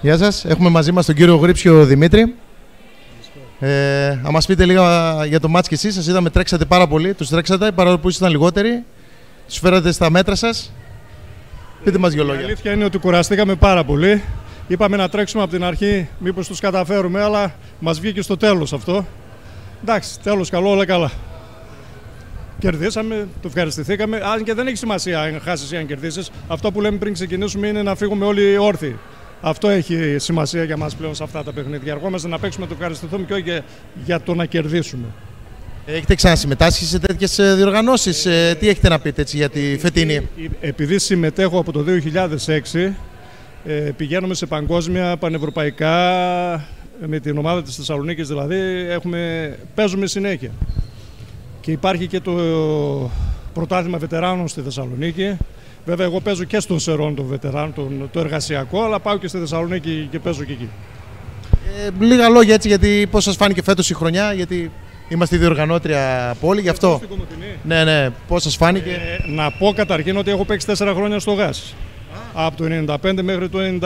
Γεια σας. Έχουμε μαζί μας τον κύριο Γρήψιο Δημήτρη. Ε, να μας πείτε λίγα για το μάτς και εσείς. Σας είδαμε τρέξατε πάρα πολύ. Τους τρέξατε παρόλο που ήσασταν λιγότεροι. Τους φέρατε στα μέτρα σας. Πείτε μας δύο Η λόγια. αλήθεια είναι ότι κουραστήκαμε πάρα πολύ. Είπαμε να τρέξουμε από την αρχή, μήπως τους καταφέρουμε, αλλά μας βγήκε στο τέλος αυτό. Εντάξει, τέλος καλό, όλα καλά. Κερδίσαμε, το ευχαριστηθήκαμε. Αν και δεν έχει σημασία αν χάσεις ή αν κερδίσεις. Αυτό που λέμε πριν ξεκινήσουμε είναι να φύγουμε όλοι όρθιοι. Αυτό έχει σημασία για μας πλέον σε αυτά τα παιχνίδια. Ερχόμαστε να παίξουμε, το ευχαριστηθούμε και όχι για, για το να κερδίσουμε. Έχετε ξανασυμμετάσχει σε τέτοιες ε, διοργανώσεις. Ε, τι έχετε να πείτε έτσι, για τη φετινή; Επειδή συμμετέχω από το 2006, ε, πηγαίνουμε σε παγκόσμια, πανευρωπαϊκά, με την ομάδα της Θεσσαλονίκης δηλαδή, έχουμε, παίζουμε συνέχεια. Και υπάρχει και το πρωτάθλημα βετεράνων στη Θεσσαλονίκη. Βέβαια, εγώ παίζω και στον Σερών των βετεράνων, τον- το εργασιακό, αλλά πάω και στη Θεσσαλονίκη και παίζω και εκεί. Ε, λίγα λόγια έτσι, γιατί πώς σας φάνηκε φέτος η χρονιά, γιατί είμαστε η διοργανώτρια πόλη, γι' αυτό. Στην Κομωτινή. Ναι, ναι, πώς σας φάνηκε. Ε, να πω καταρχήν ότι έχω παίξει 4 χρόνια στο ΓΑΣ. Από το 95 μέχρι το 90,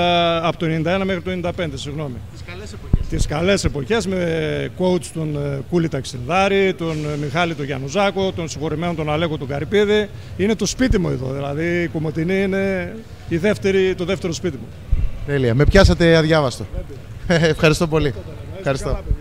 από το 91 μέχρι το 95, συγγνώμη. Τις καλές εποχές. Τις καλές εποχές με coach τον ε, Κούλη Ταξιδάρη, τον ε, Μιχάλη τον Γιαννουζάκο, τον συγχωρεμένο τον Αλέκο τον Καρυπίδη. Είναι το σπίτι μου εδώ, δηλαδή η Κομωτινή είναι η δεύτερη, το δεύτερο σπίτι μου. Τέλεια. Με πιάσατε αδιάβαστο. Ευχαριστώ πολύ. Ευχαριστώ. Καλά, παιδιά.